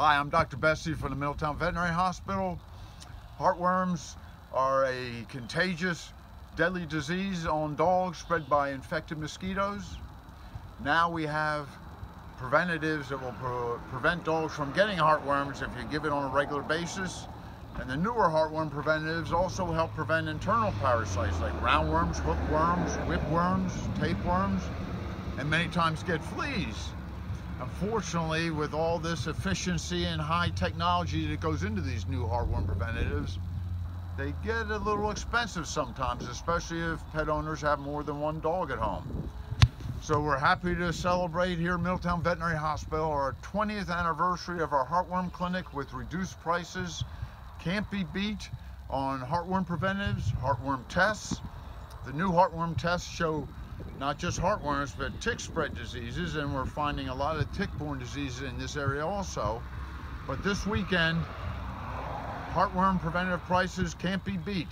Hi, I'm Dr. Beste from the Middletown Veterinary Hospital. Heartworms are a contagious, deadly disease on dogs spread by infected mosquitoes. Now we have preventatives that will pre prevent dogs from getting heartworms if you give it on a regular basis. And the newer heartworm preventatives also help prevent internal parasites like roundworms, hookworms, whipworms, tapeworms, and many times get fleas. Unfortunately, with all this efficiency and high technology that goes into these new heartworm preventatives, they get a little expensive sometimes, especially if pet owners have more than one dog at home. So we're happy to celebrate here at Middletown Veterinary Hospital our 20th anniversary of our heartworm clinic with reduced prices. Can't be beat on heartworm preventatives, heartworm tests. The new heartworm tests show not just heartworms, but tick spread diseases, and we're finding a lot of tick-borne diseases in this area also. But this weekend, heartworm preventative prices can't be beat.